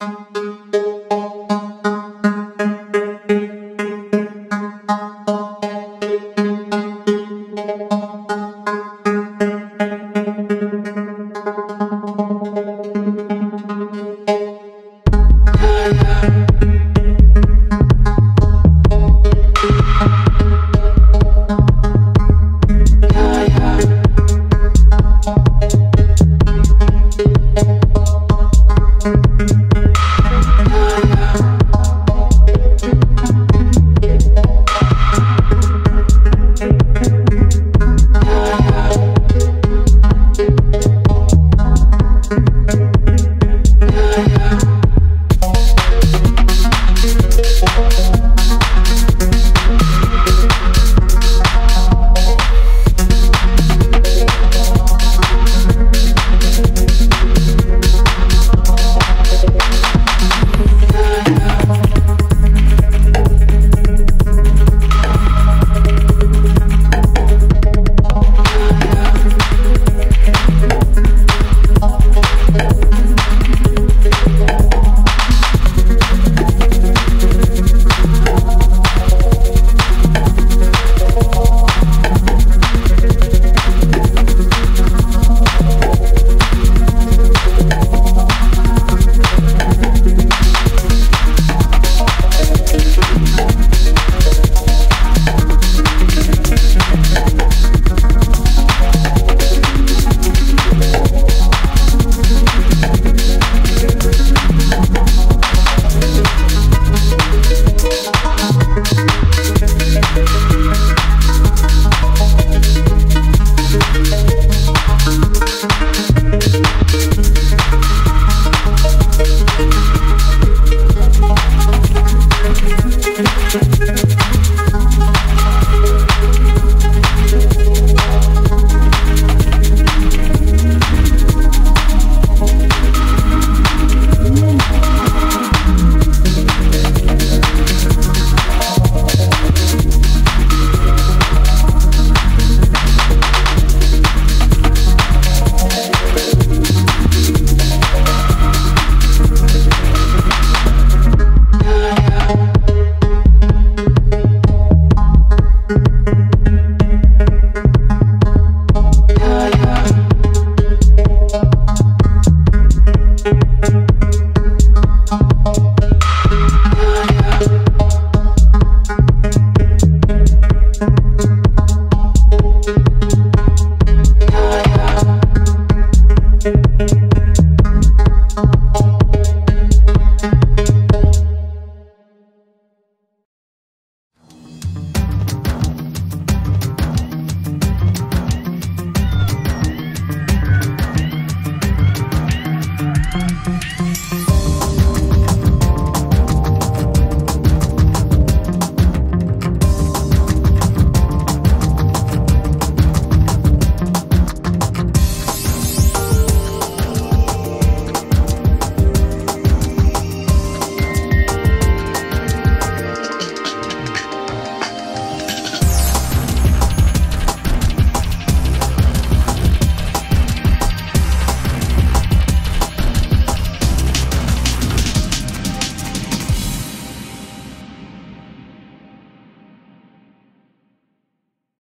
Música